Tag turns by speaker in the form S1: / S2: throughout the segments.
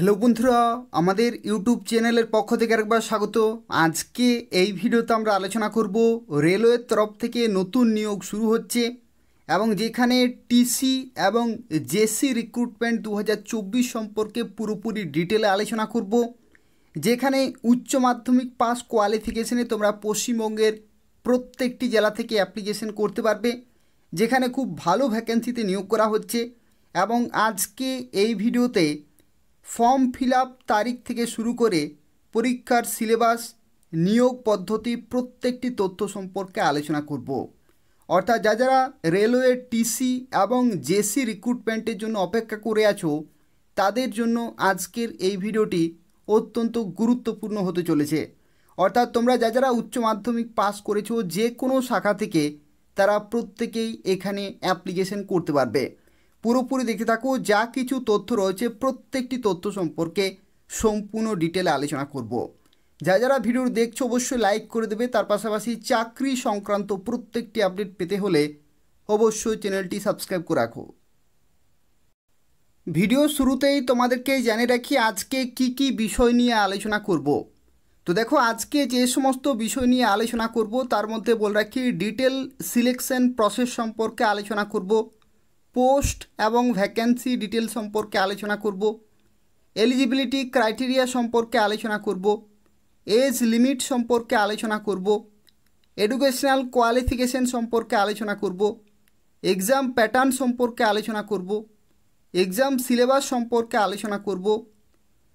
S1: Hello বন্ধুরা, আমাদের YouTube চ্যানেলের পক্ষ থেকে একবার স্বাগত। আজকে এই ভিডিওতে আমরা আলোচনা করব রেলওয়ের তরফ থেকে নতুন নিয়োগ শুরু হচ্ছে এবং যেখানে টিসি এবং জেসি রিক্রুটমেন্ট দু হাজার চব্বিশ সম্পর্কে পুরোপুরি ডিটেলে আলোচনা করব, যেখানে উচ্চ মাধ্যমিক পাস কোয়ালিফিকেশনে তোমরা পশ্চিমবঙ্গের প্রত্যেকটি জেলা থেকে অ্যাপ্লিকেশন করতে পারবে, যেখানে খুব ভালো ভ্যাকেন্সিতে নিয়োগ করা হচ্ছে এবং আজকে এই ভিডিওতে ফর্ম ফিল তারিখ থেকে শুরু করে পরীক্ষার সিলেবাস, নিয়োগ পদ্ধতি, প্রত্যেকটি তথ্য সম্পর্কে আলোচনা করব। অর্থাৎ যা যারা রেলওয়ে, টিসি এবং জেসি রিক্রুটমেন্টের জন্য অপেক্ষা করে আছো, তাদের জন্য আজকের এই ভিডিওটি অত্যন্ত গুরুত্বপূর্ণ হতে চলেছে। অর্থাৎ তোমরা যা যারা উচ্চ মাধ্যমিক পাস করেছ, যে কোনো শাখা থেকে তারা প্রত্যেকেই এখানে অ্যাপ্লিকেশন করতে পারবে। পুরোপুরি দেখতে থাকো, যা কিছু তথ্য রয়েছে, প্রত্যেকটি তথ্য সম্পর্কে সম্পূর্ণ ডিটেলে আলোচনা করব। যা যারা ভিডিও দেখছ, অবশ্যই লাইক করে দেবে। তার পাশাপাশি চাকরি সংক্রান্ত প্রত্যেকটি আপডেট পেতে হলে অবশ্যই চ্যানেলটি সাবস্ক্রাইব করে রাখো। ভিডিও শুরুতেই তোমাদেরকে জানিয়ে রাখি, আজকে কি কি বিষয় নিয়ে আলোচনা করব। তো দেখো, আজকে যে সমস্ত বিষয় নিয়ে আলোচনা করব, তার মধ্যে বলে রাখি, ডিটেল সিলেকশন প্রসেস সম্পর্কে আলোচনা করব। পোস্ট এবং ভ্যাকেন্সি ডিটেল সম্পর্কে আলোচনা করব, এলিজিবিলিটি ক্রাইটেরিয়া সম্পর্কে আলোচনা করব, এজ লিমিট সম্পর্কে আলোচনা করব, এডুকেশনাল কোয়ালিফিকেশন সম্পর্কে আলোচনা করব, এক্সাম প্যাটার্ন সম্পর্কে আলোচনা করব, এক্সাম সিলেবাস সম্পর্কে আলোচনা করব,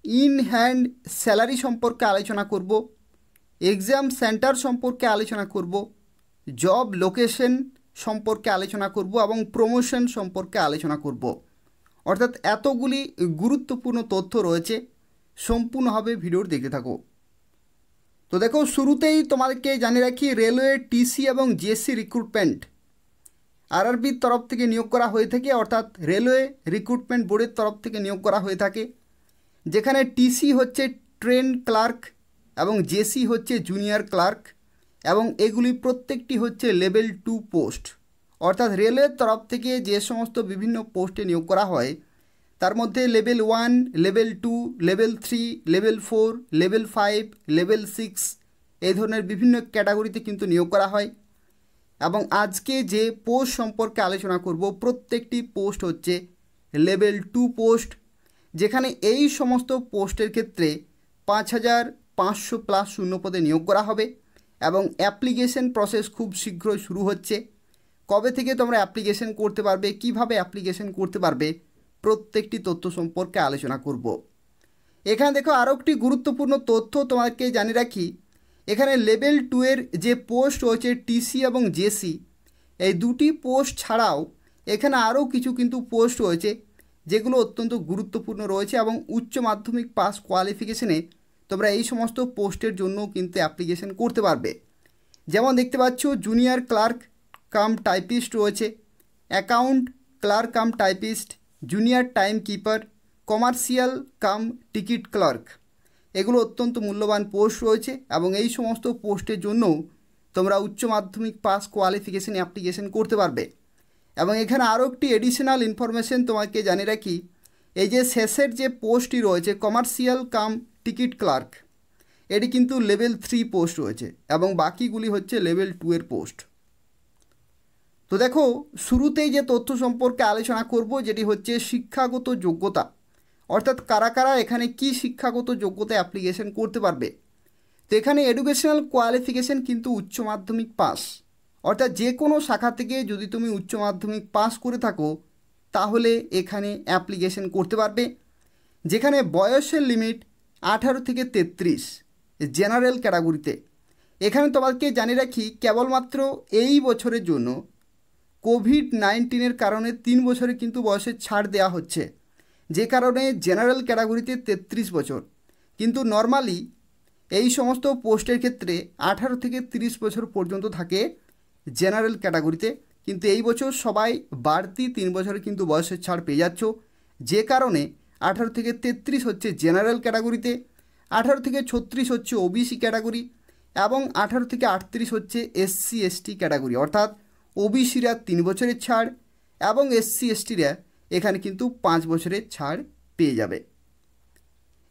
S1: ইন হ্যান্ড স্যালারি সম্পর্কে আলোচনা করব, এক্সাম সেন্টার সম্পর্কে আলোচনা করব, জব লোকেশন সম্পর্কে আলোচনা করব এবং প্রমোশন সম্পর্কে আলোচনা করব। অর্থাৎ এতগুলি গুরুত্বপূর্ণ তথ্য রয়েছে, সম্পূর্ণভাবে ভিডিওর দেখতে থাকো। তো দেখো, শুরুতেই তোমাদেরকে জানিয়ে রাখি, রেলওয়ে টিসি এবং জিএসসি রিক্রুটমেন্ট আরআরবির তরফ থেকে নিয়োগ করা হয়ে থাকে, অর্থাৎ রেলওয়ে রিক্রুটমেন্ট বোর্ডের তরফ থেকে নিয়োগ করা হয়ে থাকে, যেখানে টিসি হচ্ছে ট্রেন ক্লার্ক এবং জেসি হচ্ছে জুনিয়র ক্লার্ক এবং এগুলি প্রত্যেকটি হচ্ছে লেভেল টু পোস্ট। অর্থাৎ রেলের তরফ থেকে যে সমস্ত বিভিন্ন পোস্টে নিয়োগ করা হয়, তার মধ্যে level one, level two, level three, level four, level five, level six এই ধরনের বিভিন্ন ক্যাটাগরিতে কিন্তু নিয়োগ করা হয়। এবং আজকে যে পোস্ট সম্পর্কে আলোচনা করব, প্রত্যেকটি পোস্ট হচ্ছে লেভেল টু পোস্ট, যেখানে এই সমস্ত পোস্টের ক্ষেত্রে পাঁচ হাজার পাঁচশো প্লাস শূন্যপদে নিয়োগ করা হবে। এবং অ্যাপ্লিকেশন প্রসেস খুব শীঘ্রই শুরু হচ্ছে। কবে থেকে তোমরা অ্যাপ্লিকেশন করতে পারবে, কীভাবে অ্যাপ্লিকেশন করতে পারবে, প্রত্যেকটি তথ্য সম্পর্কে আলোচনা করব। এখানে দেখো আরও একটি গুরুত্বপূর্ণ তথ্য তোমাকে জানিয়ে রাখি। এখানে লেভেল টু এর যে পোস্ট রয়েছে, টিসি এবং জেসি, এই দুটি পোস্ট ছাড়াও এখানে আরও কিছু কিন্তু পোস্ট রয়েছে, যেগুলো অত্যন্ত গুরুত্বপূর্ণ রয়েছে এবং উচ্চ মাধ্যমিক পাস কোয়ালিফিকেশনে তোমরা এই সমস্ত পোস্টের জন্য কিন্তু অ্যাপ্লিকেশন করতে পারবে। যেমন দেখতে পাচ্ছ জুনিয়র ক্লার্ক কাম টাইপিস্ট রয়েছে account clerk cum typist junior time keeper commercial cum ticket clerk এগুলো অত্যন্ত মূল্যবান পোস্ট রয়েছে এবং এই সমস্ত পোস্টের জন্যও তোমরা উচ্চ মাধ্যমিক পাস কোয়ালিফিকেশন অ্যাপ্লিকেশন করতে পারবে। এবং এখানে আরও একটি এডিশনাল ইনফরমেশন তোমাকে জানিয়ে রাখি, এই যে শেষের যে পোস্টটি রয়েছে কমার্শিয়াল কাম টিকিট ক্লার্ক। এটি কিন্তু লেভেল থ্রি পোস্ট রয়েছে এবং বাকিগুলি হচ্ছে লেভেল টু এর পোস্ট। তো দেখো, শুরুতেই যে তথ্য সম্পর্কে আলোচনা করব যেটি হচ্ছে শিক্ষাগত যোগ্যতা। অর্থাৎ কারা কারা এখানে কি শিক্ষাগত যোগ্যতা অ্যাপ্লিকেশন করতে পারবে? তো এখানে এডুকেশনাল কোয়ালিফিকেশন কিন্তু উচ্চ মাধ্যমিক পাস। অর্থাৎ যে কোনো শাখা থেকে যদি তুমি উচ্চ মাধ্যমিক পাস করে থাকো, তাহলে এখানে অ্যাপ্লিকেশন করতে পারবে। যেখানে বয়সের লিমিট আঠারো থেকে তেত্রিশ জেনারেল ক্যাটাগরিতে। এখানে তোমাকে জানিয়ে রাখি, কেবলমাত্র এই বছরের জন্য কোভিড নাইন্টিনের কারণে তিন বছরে কিন্তু বয়সের ছাড় দেওয়া হচ্ছে। যে কারণে জেনারেল ক্যাটাগরিতে তেত্রিশ বছর। কিন্তু নর্মালি এই সমস্ত পোস্টের ক্ষেত্রে আঠারো থেকে তিরিশ বছর পর্যন্ত থাকে জেনারেল ক্যাটাগরিতে। কিন্তু এই বছর সবাই বাড়তি তিন বছরে কিন্তু বয়সের ছাড় পেয়ে যাচ্ছ। যে কারণে আঠারো থেকে তেত্রিশ হচ্ছে জেনারেল ক্যাটাগরিতে, আঠারো থেকে ছত্রিশ হচ্ছে ওবিসি ক্যাটাগরি এবং আঠারো থেকে আটত্রিশ হচ্ছে এসসি, এসটি ক্যাটাগরি। অর্থাৎ ওবিসিরা তিন বছরের ছাড় এবং এসসি, এসটিরা এখানে কিন্তু পাঁচ বছরের ছাড় পেয়ে যাবে।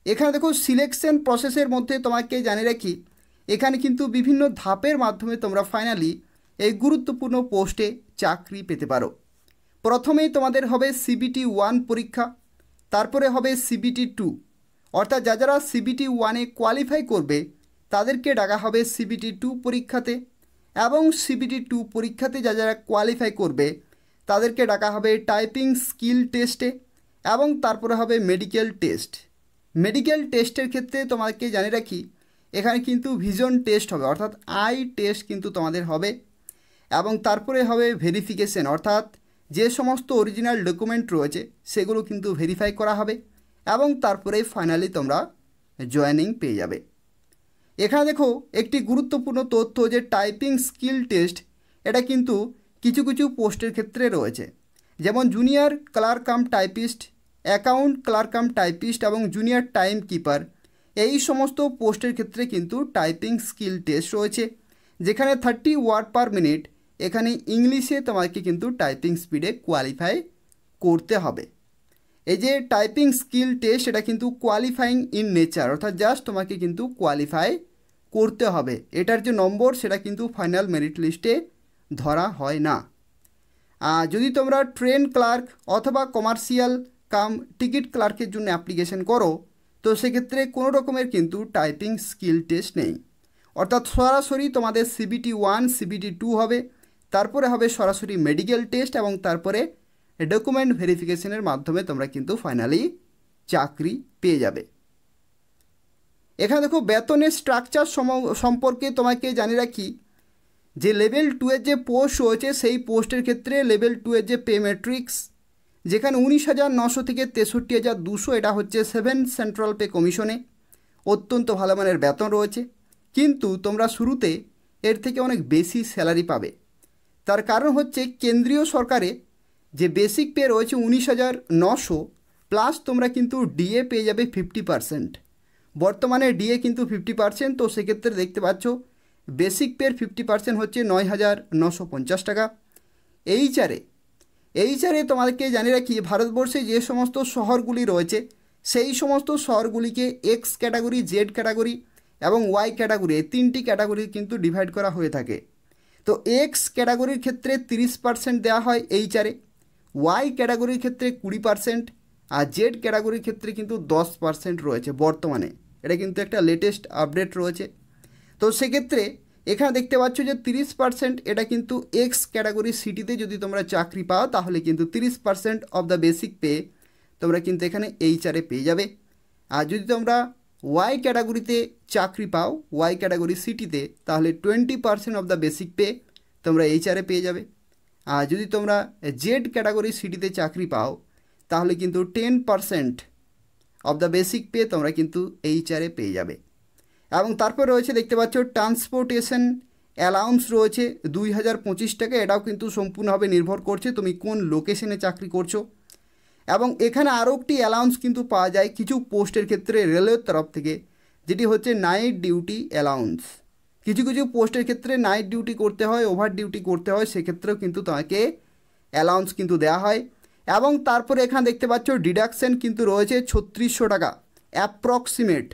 S1: এখানে দেখো সিলেকশন প্রসেসের মধ্যে তোমাকে জানিয়ে রাখি, এখানে কিন্তু বিভিন্ন ধাপের মাধ্যমে তোমরা ফাইনালি এই গুরুত্বপূর্ণ পোস্টে চাকরি পেতে পারো। প্রথমেই তোমাদের হবে সিবিটি ওয়ান পরীক্ষা। তারপরে হবে সিবিটি টু অর্থাৎ যা যারা সিবিটি ওয়ানে কোয়ালিফাই করবে, তাদেরকে ডাকা হবে সিবিটি টু পরীক্ষাতে। এবং সিবিটি টু পরীক্ষাতে যা যারা কোয়ালিফাই করবে, তাদেরকে ডাকা হবে টাইপিং স্কিল টেস্টে এবং তারপরে হবে মেডিকেল টেস্ট মেডিকেল টেস্টের ক্ষেত্রে তোমাকে জানিয়ে রাখি, এখানে কিন্তু ভিজন টেস্ট হবে, অর্থাৎ আই টেস্ট কিন্তু তোমাদের হবে। এবং তারপরে হবে ভেরিফিকেশন অর্থাৎ যে সমস্ত অরিজিনাল ডকুমেন্ট রয়েছে, সেগুলো কিন্তু ভেরিফাই করা হবে এবং তারপরে ফাইনালি তোমরা জয়েনিং পেয়ে যাবে। এখানে দেখো একটি গুরুত্বপূর্ণ তথ্য যে টাইপিং স্কিল টেস্ট এটা কিন্তু কিছু কিছু পোস্টের ক্ষেত্রে রয়েছে। যেমন junior clerk cum typist account clerk cum typist এবং জুনিয়র টাইম কিপার এই সমস্ত পোস্টের ক্ষেত্রে কিন্তু টাইপিং স্কিল টেস্ট রয়েছে, যেখানে থার্টি ওয়ার্ড পার মিনিট এখানে ইংলিশে তোমাকে কিন্তু টাইপিং স্পিডে কোয়ালিফাই করতে হবে। এই যে টাইপিং স্কিল টেস্ট এটা কিন্তু কোয়ালিফাইং ইন নেচার অর্থাৎ জাস্ট তোমাকে কিন্তু কোয়ালিফাই করতে হবে। এটার যে নম্বর, সেটা কিন্তু ফাইনাল মেরিট লিস্টে ধরা হয় না। যদি তোমরা ট্রেন ক্লার্ক অথবা কমার্শিয়াল কাম টিকিট ক্লার্কের জন্য অ্যাপ্লিকেশন করো, তো সেক্ষেত্রে কোনো রকমের কিন্তু টাইপিং স্কিল টেস্ট নেই। অর্থাৎ সরাসরি তোমাদের সিবিটি ওয়ান সিবিটি টু হবে। তারপরে হবে সরাসরি মেডিকেল টেস্ট এবং তারপরে ডকুমেন্ট ভেরিফিকেশনের মাধ্যমে তোমরা কিন্তু ফাইনালি চাকরি পেয়ে যাবে। এখানে দেখো বেতনের স্ট্রাকচার সম্পর্কে তোমাকে জানিয়ে রাখি, যে লেভেল টু এর যে পোস্ট রয়েছে, সেই পোস্টের ক্ষেত্রে লেভেল টু এর যে পে ম্যাট্রিক্স যেখানে উনিশ হাজার নশো থেকে তেষট্টি হাজার দুশো, এটা হচ্ছে সেভেন সেন্ট্রাল পে কমিশনে অত্যন্ত ভালো মানের বেতন রয়েছে। কিন্তু তোমরা শুরুতে এর থেকে অনেক বেশি স্যালারি পাবে। তার কারণ হচ্ছে কেন্দ্রীয় সরকারে যে বেসিক পে রয়েছে উনিশ হাজার নশো প্লাস তোমরা কিন্তু ডিএ পেয়ে যাবে ফিফটি পারসেন্ট বর্তমানে ডিএ কিন্তু ফিফটি পারসেন্ট তো সেক্ষেত্রে দেখতে পাচ্ছ বেসিক পের ফিফটি পারসেন্ট হচ্ছে নয় হাজার নশো পঞ্চাশ টাকা। এইচারে এইচারে তোমাদেরকে জানিয়ে রাখি, ভারতবর্ষে যে সমস্ত শহরগুলি রয়েছে, সেই সমস্ত শহরগুলিকে এক্স ক্যাটাগরি জেড ক্যাটাগরি এবং ওয়াই ক্যাটাগরি এই তিনটি ক্যাটাগরি কিন্তু ডিভাইড করা হয়ে থাকে। তো এক্স ক্যাটাগরির ক্ষেত্রে তিরিশ পার্সেন্ট দেওয়া হয় এইচারে ওয়াই ক্যাটাগরির ক্ষেত্রে কুড়ি পার্সেন্ট আর জেড ক্যাটাগরির ক্ষেত্রে কিন্তু দশ পার্সেন্ট রয়েছে বর্তমানে। এটা কিন্তু একটা লেটেস্ট আপডেট রয়েছে। তো সেক্ষেত্রে এখানে দেখতে পাচ্ছ যে তিরিশ পার্সেন্ট এটা কিন্তু এক্স ক্যাটাগরি সিটিতে যদি তোমরা চাকরি পাও, তাহলে কিন্তু তিরিশ percent of the basic pay তোমরা কিন্তু এখানে এইচআরে পেয়ে যাবে। আর যদি তোমরা ওয়াই ক্যাটাগরিতে চাকরি পাও ওয়াই ক্যাটাগরি সিটিতে তাহলে twenty percent of the basic pay তোমরা এইচআরে পেয়ে যাবে। আর যদি তোমরা জেড ক্যাটাগরি সিটিতে চাকরি পাও, তাহলে কিন্তু ten percent of the basic pay তোমরা কিন্তু এইচআরে পেয়ে যাবে। এবং তারপর রয়েছে দেখতে পাচ্ছ ট্রান্সপোর্টেশন অ্যালাউন্স রয়েছে দুই হাজার পঁচিশ টাকা। এটাও কিন্তু সম্পূর্ণভাবে নির্ভর করছে তুমি কোন লোকেশনে চাকরি করছ। এবং এখানে আরও একটি অ্যালাউন্স কিন্তু পাওয়া যায় কিছু পোস্টের ক্ষেত্রে রেলওয়ের তরফ থেকে, যেটি হচ্ছে নাইট ডিউটি অ্যালাউন্স কিছু কিছু পোস্টের ক্ষেত্রে নাইট ডিউটি করতে হয় ওভার ডিউটি করতে হয়, সেক্ষেত্রেও কিন্তু তোমাকে অ্যালাউন্স কিন্তু দেওয়া হয়। এবং তারপরে এখানে দেখতে পাচ্ছ ডিডাকশন কিন্তু রয়েছে ছত্রিশশো টাকা অ্যাপ্রক্সিমেট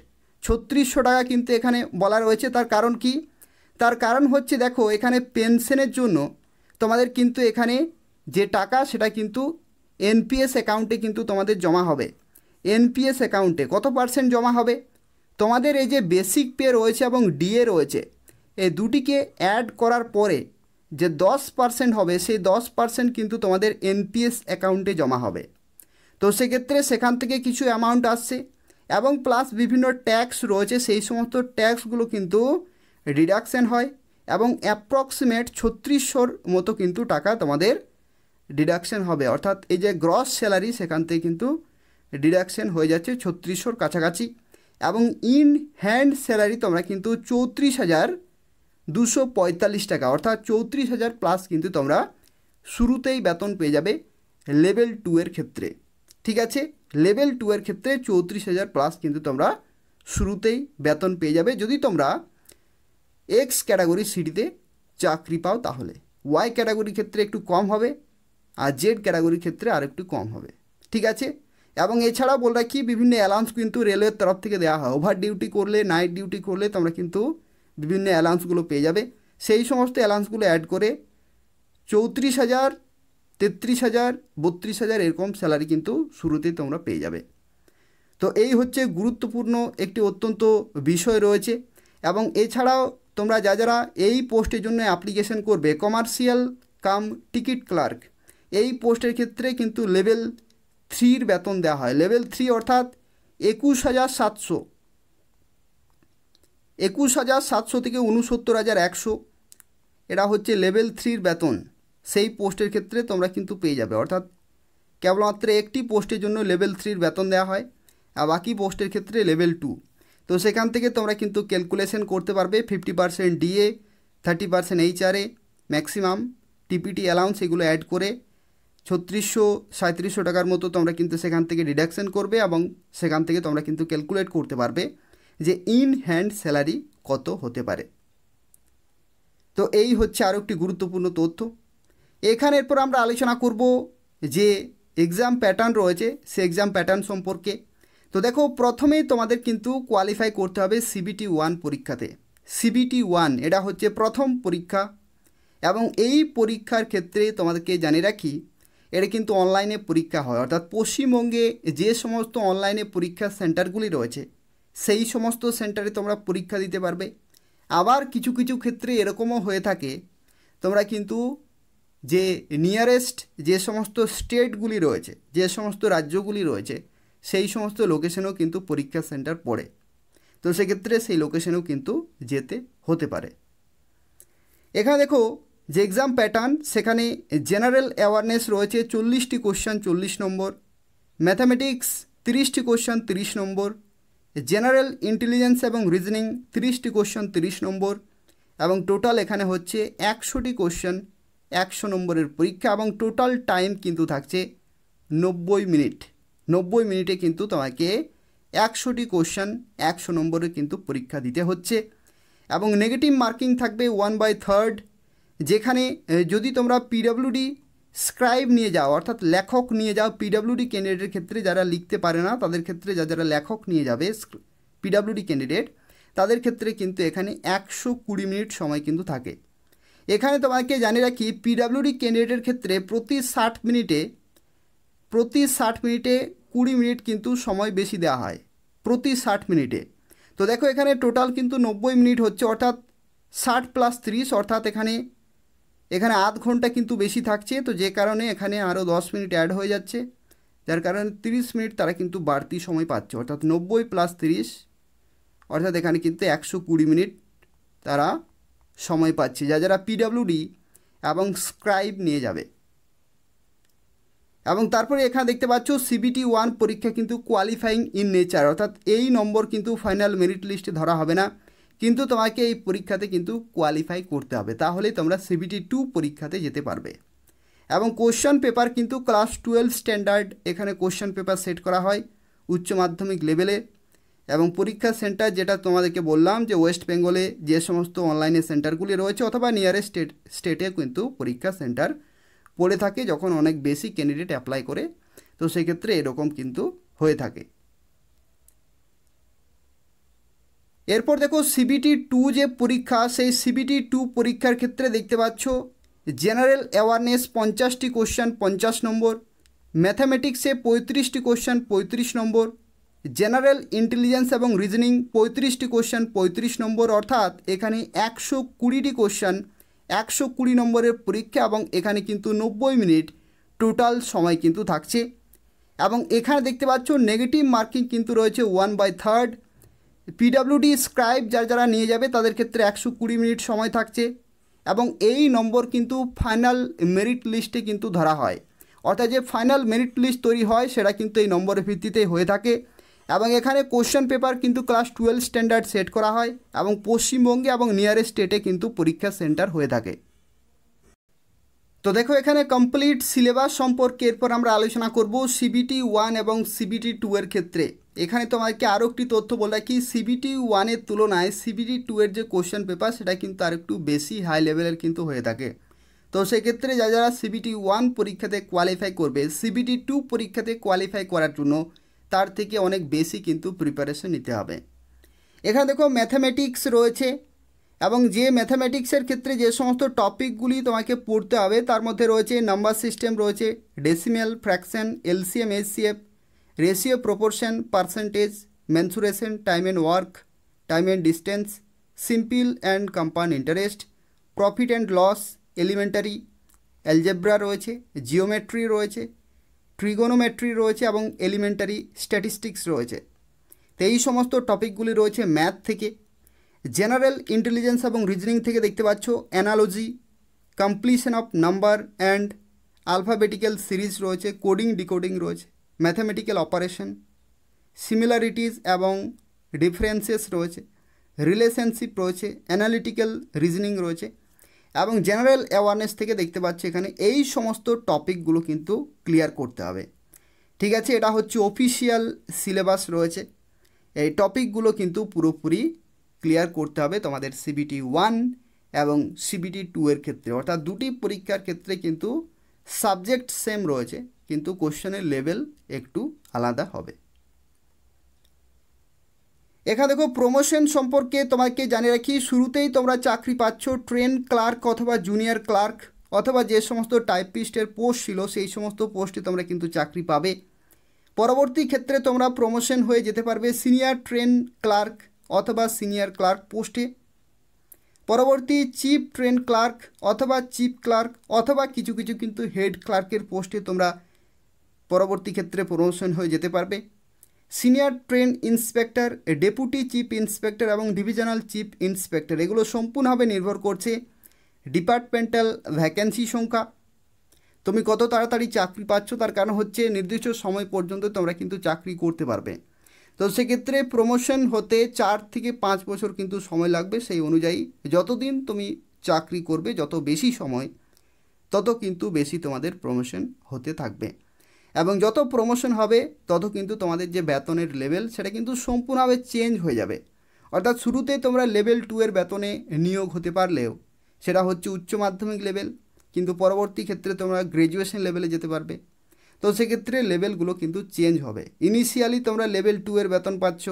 S1: ছত্রিশশো টাকা কিন্তু এখানে বলা রয়েছে, তার কারণ কি? তার কারণ হচ্ছে দেখো, এখানে পেনশনের জন্য তোমাদের কিন্তু এখানে যে টাকা, সেটা কিন্তু এনপিএস অ্যাকাউন্টে কিন্তু তোমাদের জমা হবে। এনপিএস অ্যাকাউন্টে কত পার্সেন্ট জমা হবে? তোমাদের এই যে বেসিক পে রয়েছে এবং ডিএ রয়েছে, এই দুটিকে অ্যাড করার পরে যে দশ পার্সেন্ট হবে, সেই দশ পার্সেন্ট কিন্তু তোমাদের এনপিএস অ্যাকাউন্টে জমা হবে। তো সেক্ষেত্রে সেখান থেকে কিছু অ্যামাউন্ট আসছে এবং প্লাস বিভিন্ন ট্যাক্স রয়েছে, সেই সমস্ত ট্যাক্সগুলো কিন্তু রিডাকশান হয় এবং অ্যাপ্রক্সিমেট ছত্রিশশোর মতো কিন্তু টাকা তোমাদের ডিডাকশন হবে। অর্থাৎ এই যে গ্রস স্যালারি সেখান থেকে কিন্তু ডিডাকশন হয়ে যাচ্ছে ছত্রিশশোর কাছাকাছি। এবং ইন হ্যান্ড স্যালারি তোমরা কিন্তু চৌত্রিশ হাজার দুশো পঁয়তাল্লিশ টাকা, অর্থাৎ চৌত্রিশ হাজার প্লাস কিন্তু তোমরা শুরুতেই বেতন পেয়ে যাবে লেভেল টু এর ক্ষেত্রে। ঠিক আছে? লেভেল টু এর ক্ষেত্রে চৌত্রিশ হাজার প্লাস কিন্তু তোমরা শুরুতেই বেতন পেয়ে যাবে। যদি তোমরা এক্স ক্যাটাগরি সিটিতে চাকরি পাও তাহলে। ওয়াই ক্যাটাগরির ক্ষেত্রে একটু কম হবে। আর জেড ক্যাটাগরির ক্ষেত্রে আর একটু কম হবে। ঠিক আছে? এবং এছাড়াও বল রাখি, বিভিন্ন অ্যালাউন্স কিন্তু রেলওয়ের তরফ থেকে দেওয়া হয়। ওভার ডিউটি করলে নাইট ডিউটি করলে তোমরা কিন্তু বিভিন্ন অ্যালাউন্সগুলো পেয়ে যাবে। সেই সমস্ত অ্যালাউন্সগুলো অ্যাড করে চৌত্রিশ হাজার, তেত্রিশ হাজার, বত্রিশ হাজার এরকম স্যালারি কিন্তু শুরুতেই তোমরা পেয়ে যাবে। তো এই হচ্ছে গুরুত্বপূর্ণ একটি অত্যন্ত বিষয় রয়েছে। এবং এছাড়াও তোমরা যা যারা এই পোস্টের জন্য অ্যাপ্লিকেশন করবে কমার্শিয়াল কাম টিকিট ক্লার্ক এই পোস্টের ক্ষেত্রে কিন্তু লেভেল থ্রির বেতন দেওয়া হয়। লেভেল থ্রি অর্থাৎ একুশ হাজার সাতশো। একুশ হাজার সাতশো থেকে উনসত্তর হাজার একশো। এটা হচ্ছে লেভেল থ্রির বেতন। সেই পোস্টের ক্ষেত্রে তোমরা কিন্তু পেয়ে যাবে। অর্থাৎ কেবলমাত্র একটি পোস্টের জন্য লেভেল থ্রির বেতন দেওয়া হয় আর বাকি পোস্টের ক্ষেত্রে লেভেল টু। তো সেখান থেকে তোমরা কিন্তু ক্যালকুলেশন করতে পারবে fifty percent DA thirty percent HRA maximum TPT allowance এগুলো অ্যাড করে ছত্রিশশো সাঁত্রিশশো টাকার মতো তোমরা কিন্তু সেখান থেকে ডিডাকশন করবে এবং সেখান থেকে তোমরা কিন্তু ক্যালকুলেট করতে পারবে যে ইন হ্যান্ড স্যালারি কত হতে পারে। তো এই হচ্ছে আরও একটি গুরুত্বপূর্ণ তথ্য। এখানে এরপর আমরা আলোচনা করব যে এক্সাম প্যাটার্ন রয়েছে, সে এক্সাম প্যাটার্ন সম্পর্কে। তো দেখো, প্রথমেই তোমাদের কিন্তু কোয়ালিফাই করতে হবে সিবিটি ওয়ান পরীক্ষাতে। সিবিটি ওয়ান এটা হচ্ছে প্রথম পরীক্ষা। এবং এই পরীক্ষার ক্ষেত্রে তোমাদেরকে জানিয়ে রাখি এটা কিন্তু অনলাইনে পরীক্ষা হয়। অর্থাৎ পশ্চিমবঙ্গে যে সমস্ত অনলাইনে পরীক্ষা সেন্টারগুলি রয়েছে, সেই সমস্ত সেন্টারে তোমরা পরীক্ষা দিতে পারবে। আবার কিছু কিছু ক্ষেত্রে এরকমও হয়ে থাকে, তোমরা কিন্তু যে নিয়ারেস্ট যে সমস্ত স্টেটগুলি রয়েছে, যে সমস্ত রাজ্যগুলি রয়েছে, সেই সমস্ত লোকেশনেও কিন্তু পরীক্ষা সেন্টার পড়ে। তো সেক্ষেত্রে সেই লোকেশনেও কিন্তু যেতে হতে পারে। এখানে দেখো যে এক্সাম প্যাটার্ন সেখানে জেনারেল অ্যাওয়ারনেস রয়েছে, চল্লিশটি কোশ্চেন চল্লিশ নম্বর। ম্যাথামেটিক্স তিরিশটি কোশ্চেন তিরিশ নম্বর। জেনারেল ইন্টেলিজেন্স এবং রিজনিং তিরিশটি কোশ্চেন তিরিশ নম্বর। এবং টোটাল এখানে হচ্ছে একশোটি কোশ্চেন একশো নম্বরের পরীক্ষা এবং টোটাল টাইম কিন্তু থাকছে নব্বই মিনিট। নব্বই মিনিটে কিন্তু তোমাকে একশোটি কোশ্চেন একশো নম্বরে কিন্তু পরীক্ষা দিতে হচ্ছে। এবং নেগেটিভ মার্কিং থাকবে ওয়ান বাই থার্ড যেখানে যদি তোমরা পিডাব্লিউডি স্ক্রাইব নিয়ে যাও, অর্থাৎ লেখক নিয়ে যাও পিডাব্লিউডি ক্যান্ডিডেটের ক্ষেত্রে যারা লিখতে পারে না, তাদের ক্ষেত্রে যা যারা লেখক নিয়ে যাবে পিডাব্লিউডি ক্যান্ডিডেট তাদের ক্ষেত্রে কিন্তু এখানে একশো কুড়ি মিনিট সময় কিন্তু থাকে। এখানে তোমাকে জানিয়ে রাখি পিডাব্লিউডি ক্যান্ডিডেটের ক্ষেত্রে প্রতি ষাট মিনিটে, প্রতি ষাট মিনিটে কুড়ি মিনিট কিন্তু সময় বেশি দেওয়া হয়, প্রতি ষাট মিনিটে। তো দেখো এখানে টোটাল কিন্তু নব্বই মিনিট হচ্ছে, অর্থাৎ ষাট প্লাস ত্রিশ, অর্থাৎ এখানে এখানে আধ ঘণ্টা কিন্তু বেশি থাকছে, তো যে কারণে এখানে আরও দশ মিনিট অ্যাড হয়ে যাচ্ছে। যার কারণে তিরিশ মিনিট তারা কিন্তু বাড়তি সময় পাচ্ছে, অর্থাৎ নব্বই প্লাস তিরিশ, অর্থাৎ এখানে কিন্তু একশো কুড়ি মিনিট তারা সময় পাচ্ছে। যা যারা পিডাব্লিউডি এবং স্ক্রাইব নিয়ে যাবে। এবং তারপরে এখানে দেখতে পাচ্ছ সিবিটি ওয়ান পরীক্ষা কিন্তু কোয়ালিফাইং ইন নেচার অর্থাৎ এই নম্বর কিন্তু ফাইনাল মেরিট লিস্টে ধরা হবে না। কিন্তু তোমাকে এই পরীক্ষাতে কিন্তু কোয়ালিফাই করতে হবে। তাহলেই তোমরা সিবিটি টু পরীক্ষাতে যেতে পারবে। এবং কোশ্চেন পেপার কিন্তু ক্লাস টুয়েলভ স্ট্যান্ডার্ড এখানে কোশ্চেন পেপার সেট করা হয় উচ্চ মাধ্যমিক লেভেলে এবং পরীক্ষা সেন্টার যেটা তোমাদেরকে বললাম যে ওয়েস্ট বেঙ্গলে যে সমস্ত অনলাইনে সেন্টারগুলি রয়েছে অথবা নিয়ারেস্ট স্টেট স্টেটে কিন্তু পরীক্ষা সেন্টার পড়ে থাকে যখন অনেক বেশি ক্যান্ডিডেট অ্যাপ্লাই করে। তো সেক্ষেত্রে এরকম কিন্তু হয়ে থাকে। এরপর দেখো সিবিটি টু যে পরীক্ষা, সেই সিবিটি টু পরীক্ষার ক্ষেত্রে দেখতে পাচ্ছ জেনারেল অ্যাওয়ারনেস পঞ্চাশটি কোশ্চেন পঞ্চাশ নম্বর ম্যাথামেটিক্সে পঁয়ত্রিশটি কোশ্চেন পঁয়ত্রিশ নম্বর জেনারেল ইন্টেলিজেন্স এবং রিজনিং পঁয়ত্রিশটি কোশ্চেন পঁয়ত্রিশ নম্বর, অর্থাৎ এখানে একশো কুড়িটি কোশ্চেন একশো কুড়ি নম্বরের পরীক্ষা এবং এখানে কিন্তু নব্বই মিনিট টোটাল সময় কিন্তু থাকছে। এবং এখানে দেখতে পাচ্ছ নেগেটিভ মার্কিং কিন্তু রয়েছে one by third PWD scribe যারা যারা নিয়ে যাবে তাদের ক্ষেত্রে একশো কুড়ি মিনিট সময় থাকছে এবং এই নম্বর কিন্তু ফাইনাল মেরিট লিস্টে কিন্তু ধরা হয়। অর্থাৎ যে ফাইনাল মেরিট লিস্ট তৈরি হয় সেটা কিন্তু এই নম্বরের ভিত্তিতে হয়ে থাকে এবং এখানে কোশ্চেন পেপার কিন্তু ক্লাস টুয়েলভ স্ট্যান্ডার্ড সেট করা হয় এবং পশ্চিমবঙ্গে এবং নিয়ারেস্ট স্টেটে কিন্তু পরীক্ষা সেন্টার হয়ে থাকে। তো দেখো এখানে কমপ্লিট সিলেবাস সম্পর্কে এরপর আমরা আলোচনা করব সিবিটি ওয়ান এবং সিবিটি টু এর ক্ষেত্রে। এখানে তোমাকে আরও একটি তথ্য বলে রাখি। সিবিটি ওয়ানের তুলনায় সিবিটি টু এর যে কোশ্চেন পেপার সেটা কিন্তু আর একটু বেশি হাই লেভেলের কিন্তু হয়ে থাকে। তো সেক্ষেত্রে যা যারা সিবিটি ওয়ান পরীক্ষাতে কোয়ালিফাই করবে সিবিটি টু পরীক্ষাতে কোয়ালিফাই করার জন্য তার থেকে অনেক বেশি কিন্তু প্রিপারেশন নিতে হবে। এখানে দেখো ম্যাথামেটিক্স রয়েছে এবং যে ম্যাথামেটিক্সের ক্ষেত্রে যে সমস্ত টপিকগুলি তোমাকে পড়তে হবে, তার মধ্যে রয়েছে নাম্বার সিস্টেম রয়েছে decimal fraction LCM HCF ratio proportion percentage mensuration time and work time and distance simple and compound interest profit and loss elementary algebra রয়েছে জিওমেট্রি রয়েছে ট্রিগোনোমেট্রি রয়েছে এবং এলিমেন্টারি স্ট্যাটিস্টিক্স রয়েছে। তো এই সমস্ত টপিকগুলি রয়েছে ম্যাথ থেকে। জেনারেল ইন্টেলিজেন্স এবং রিজনিং থেকে দেখতে পাচ্ছ analogy completion of number and alphabetical series রয়েছে কোডিং ডিকোডিং রয়েছে। ম্যাথামেটিক্যাল অপারেশন সিমিলারিটিস এবং ডিফারেন্সেস রয়েছে রিলেশনশিপ রয়েছে অ্যানালিটিক্যাল রিজনিং রয়েছে এবং জেনারেল অ্যাওয়ারনেস থেকে দেখতে পাচ্ছি এখানে এই সমস্ত টপিকগুলো কিন্তু ক্লিয়ার করতে হবে। ঠিক আছে, এটা হচ্ছে অফিসিয়াল সিলেবাস রয়েছে। এই টপিকগুলো কিন্তু পুরোপুরি ক্লিয়ার করতে হবে তোমাদের সিবিটি ওয়ান এবং সিবিটি টু এর ক্ষেত্রে। অর্থাৎ দুটি পরীক্ষার ক্ষেত্রে কিন্তু সাবজেক্ট সেম রয়েছে। কিন্তু কোশ্চেনের লেভেল একটু আলাদা হবে। এখানে দেখো প্রমোশন সম্পর্কে তোমাকে জানিয়ে রাখি, শুরুতেই তোমরা চাকরি পাচ্ছ ট্রেন ক্লার্ক অথবা জুনিয়র ক্লার্ক অথবা যে সমস্ত টাইপিস্টের পোস্ট ছিল, সেই সমস্ত পোস্টে তোমরা কিন্তু চাকরি পাবে। পরবর্তী ক্ষেত্রে তোমরা প্রমোশন হয়ে যেতে পারবে সিনিয়র ট্রেন ক্লার্ক অথবা সিনিয়র ক্লার্ক পোস্টে পরবর্তী চিফ ট্রেন ক্লার্ক অথবা চিফ ক্লার্ক অথবা কিছু কিছু কিন্তু হেড ক্লার্কের পোস্টে তোমরা পরবর্তী ক্ষেত্রে প্রমোশন হয়ে যেতে পারবে। Senior train inspector, deputy chief inspector এবং ডিভিশনাল চিফ ইন্সপেক্টর, এগুলো সম্পূর্ণভাবে নির্ভর করছে ডিপার্টমেন্টাল ভ্যাকেন্সি সংখ্যা। তুমি কত তাড়াতাড়ি চাকরি পাচ্ছ তার কারণ হচ্ছে নির্দিষ্ট সময় পর্যন্ত তোমরা কিন্তু চাকরি করতে পারবে। তো সেক্ষেত্রে প্রমোশন হতে চার থেকে পাঁচ বছর কিন্তু সময় লাগবে সেই অনুযায়ী। যতদিন তুমি চাকরি করবে, যত বেশি সময়, তত কিন্তু বেশি তোমাদের প্রমোশন হতে থাকবে। এবং যত প্রমোশন হবে, তত কিন্তু তোমাদের যে বেতনের লেভেল সেটা কিন্তু সম্পূর্ণভাবে চেঞ্জ হয়ে যাবে। অর্থাৎ শুরুতে তোমরা লেভেল টু এর বেতনে নিয়োগ হতে পারলেও, সেটা হচ্ছে উচ্চ মাধ্যমিক লেভেল কিন্তু পরবর্তী ক্ষেত্রে তোমরা গ্র্যাজুয়েশন লেভেলে যেতে পারবে। তো সেক্ষেত্রে লেভেলগুলো কিন্তু চেঞ্জ হবে। ইনিশিয়ালি তোমরা লেভেল টু এর বেতন পাচ্ছ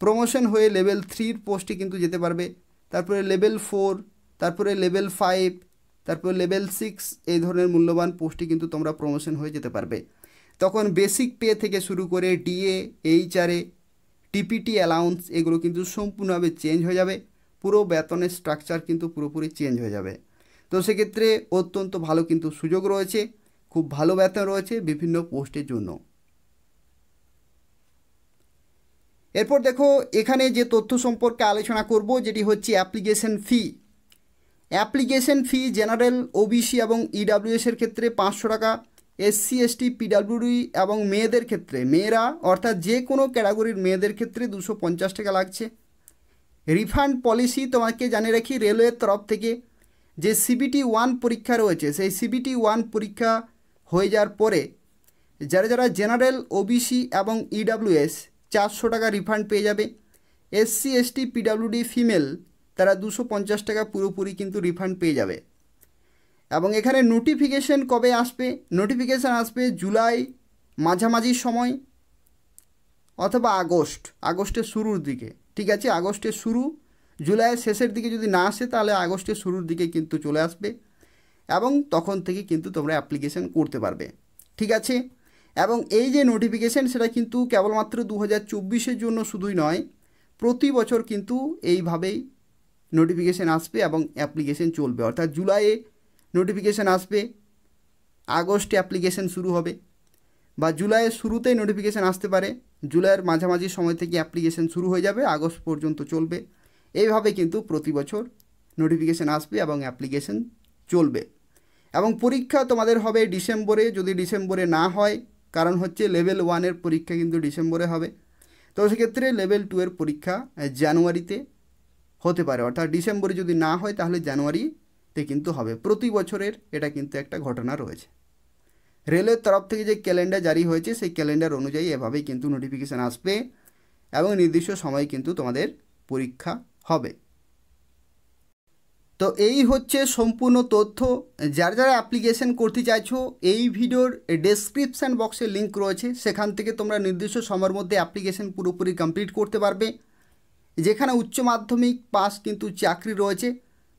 S1: প্রমোশন হয়ে লেভেল থ্রির পোস্টে কিন্তু যেতে পারবে। তারপরে লেভেল ফোর তারপরে লেভেল ফাইভ তারপরে লেভেল সিক্স এই ধরনের মূল্যবান পোস্টে কিন্তু তোমরা প্রমোশন হয়ে যেতে পারবে। তখন বেসিক পে থেকে শুরু করে ডিএ এইচআরএ টিপিটি অ্যালাউন্স এগুলো কিন্তু সম্পূর্ণভাবে চেঞ্জ হয়ে যাবে। পুরো বেতনের স্ট্রাকচার কিন্তু পুরোপুরি চেঞ্জ হয়ে যাবে। তো সেক্ষেত্রে অত্যন্ত ভালো কিন্তু সুযোগ রয়েছে, খুব ভালো বেতন রয়েছে বিভিন্ন পোস্টের জন্য। এরপর দেখো, এখানে যে তথ্য সম্পর্কে আলোচনা করব, যেটি হচ্ছে application fee application fee general OBC এবং ইডাব্লিউএস এর ক্ষেত্রে পাঁচশো টাকা এসসি, এসটি, পিডাব্লিউডি এবং মেয়েদের ক্ষেত্রে, মেয়েরা অর্থাৎ যে কোনো ক্যাটাগরির মেয়েদের ক্ষেত্রে দুশো পঞ্চাশ টাকা লাগছে। রিফান্ড পলিসি তোমাকে জানিয়ে রাখি রেলওয়ের তরফ থেকে, যে সিবিটি ওয়ান পরীক্ষা রয়েছে, সেই সিবিটি ওয়ান পরীক্ষা হয়ে যাওয়ার পরে যারা যারা জেনারেল, ওবিসি এবং ইডাব্লিউএস চারশো টাকা রিফান্ড পেয়ে যাবে। এসসি, এসটি, পিডাব্লিউডি ফিমেল, তারা দুশো পঞ্চাশ টাকা পুরোপুরি কিন্তু রিফান্ড পেয়ে যাবে। এবং এখানে নোটিফিকেশন কবে আসবে? নোটিফিকেশান আসবে জুলাই মাঝামাঝি সময় অথবা আগস্ট, আগস্টের শুরুর দিকে, ঠিক আছে? আগস্টের শুরু, জুলাইয়ের শেষের দিকে যদি না আসে তাহলে আগস্টের শুরুর দিকে কিন্তু চলে আসবে এবং তখন থেকে কিন্তু তোমরা অ্যাপ্লিকেশন করতে পারবে, ঠিক আছে? এবং এই যে নোটিফিকেশান সেটা কিন্তু কেবলমাত্র দু হাজার জন্য শুধুই নয়, প্রতি বছর কিন্তু এইভাবেই নোটিফিকেশান আসবে এবং অ্যাপ্লিকেশন চলবে। অর্থাৎ জুলাইয়ে নোটিফিকেশান আসবে, আগস্টে অ্যাপ্লিকেশান শুরু হবে, বা জুলাইয়ের শুরুতেই নোটিফিকেশান আসতে পারে, জুলাইয়ের মাঝামাঝি সময় থেকে অ্যাপ্লিকেশান শুরু হয়ে যাবে, আগস্ট পর্যন্ত চলবে। এইভাবে কিন্তু প্রতি বছর নোটিফিকেশান আসবে এবং অ্যাপ্লিকেশান চলবে। এবং পরীক্ষা তোমাদের হবে ডিসেম্বরে, যদি ডিসেম্বরে না হয়, কারণ হচ্ছে লেভেল ওয়ানের পরীক্ষা কিন্তু ডিসেম্বরে হবে। তো সেক্ষেত্রে লেভেল টু এর পরীক্ষা জানুয়ারিতে হতে পারে। অর্থাৎ ডিসেম্বরে যদি না হয়, তাহলে জানুয়ারিতে কিন্তু হবে। প্রতি বছরের এটা কিন্তু একটা ঘটনা রয়েছে। রেলের তরফ থেকে যে ক্যালেন্ডার জারি হয়েছে, সেই ক্যালেন্ডার অনুযায়ী এভাবেই কিন্তু নোটিফিকেশান আসবে এবং নির্দিষ্ট সময়ে কিন্তু তোমাদের পরীক্ষা হবে। তো এই হচ্ছে সম্পূর্ণ তথ্য। যারা যারা অ্যাপ্লিকেশন করতে চাইছো, এই ভিডিওর ডেসক্রিপশান বক্সে লিঙ্ক রয়েছে। সেখান থেকে তোমরা নির্দিষ্ট সময়ের মধ্যে অ্যাপ্লিকেশন পুরোপুরি কমপ্লিট করতে পারবে। যেখানে উচ্চ মাধ্যমিক পাস কিন্তু চাকরি রয়েছে।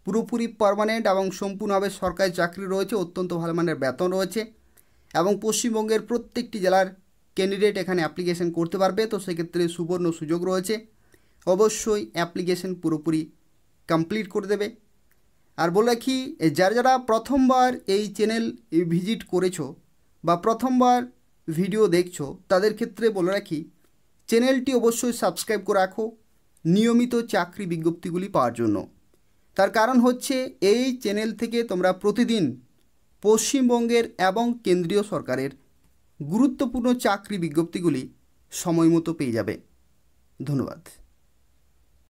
S1: পুরোপুরি পারমানেন্ট এবং সম্পূর্ণভাবে সরকারি চাকরি রয়েছে, অত্যন্ত ভালো মানের বেতন রয়েছে এবং পশ্চিমবঙ্গের প্রত্যেকটি জেলার ক্যান্ডিডেট এখানে অ্যাপ্লিকেশন করতে পারবে। তো সেক্ষেত্রে সুবর্ণ সুযোগ রয়েছে। অবশ্যই অ্যাপ্লিকেশন পুরোপুরি কমপ্লিট করে দেবে। আর বলে রাখি, যারা যারা প্রথমবার এই চ্যানেল ভিজিট করেছ বা প্রথমবার ভিডিও দেখছ, তাদের ক্ষেত্রে বলে রাখি চ্যানেলটি অবশ্যই সাবস্ক্রাইব করে রাখো। নিয়মিত চাকরি বিজ্ঞপ্তিগুলি পাওয়ার জন্য। তার কারণ হচ্ছে এই চ্যানেল থেকে তোমরা প্রতিদিন পশ্চিমবঙ্গের এবং কেন্দ্রীয় সরকারের গুরুত্বপূর্ণ চাকরি বিজ্ঞপ্তিগুলি সময় মতো পেয়ে যাবে। ধন্যবাদ।